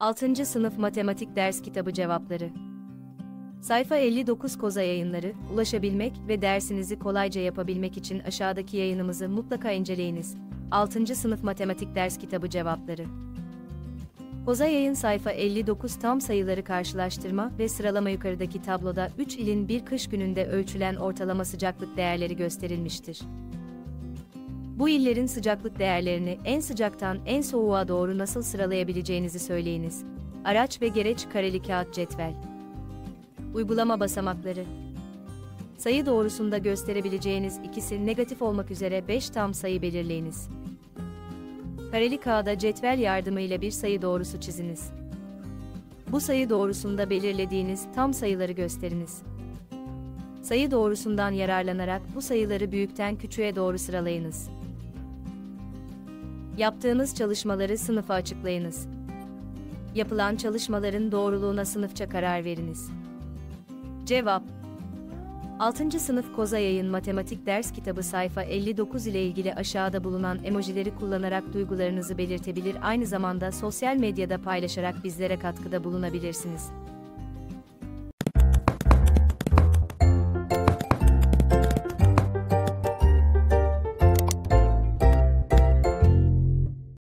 6. Sınıf Matematik Ders Kitabı Cevapları Sayfa 59 Koza Yayınları, ulaşabilmek ve dersinizi kolayca yapabilmek için aşağıdaki yayınımızı mutlaka inceleyiniz. 6. Sınıf Matematik Ders Kitabı Cevapları Koza Yayın sayfa 59 tam sayıları karşılaştırma ve sıralama yukarıdaki tabloda 3 ilin bir kış gününde ölçülen ortalama sıcaklık değerleri gösterilmiştir. Bu illerin sıcaklık değerlerini en sıcaktan en soğuğa doğru nasıl sıralayabileceğinizi söyleyiniz. Araç ve gereç kareli kağıt cetvel. Uygulama basamakları. Sayı doğrusunda gösterebileceğiniz ikisi negatif olmak üzere 5 tam sayı belirleyiniz. Kareli kağıda cetvel yardımıyla bir sayı doğrusu çiziniz. Bu sayı doğrusunda belirlediğiniz tam sayıları gösteriniz. Sayı doğrusundan yararlanarak bu sayıları büyükten küçüğe doğru sıralayınız. Yaptığınız çalışmaları sınıfa açıklayınız. Yapılan çalışmaların doğruluğuna sınıfça karar veriniz. Cevap 6. Sınıf Koza Yayın Matematik Ders Kitabı sayfa 59 ile ilgili aşağıda bulunan emojileri kullanarak duygularınızı belirtebilir aynı zamanda sosyal medyada paylaşarak bizlere katkıda bulunabilirsiniz.